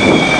you.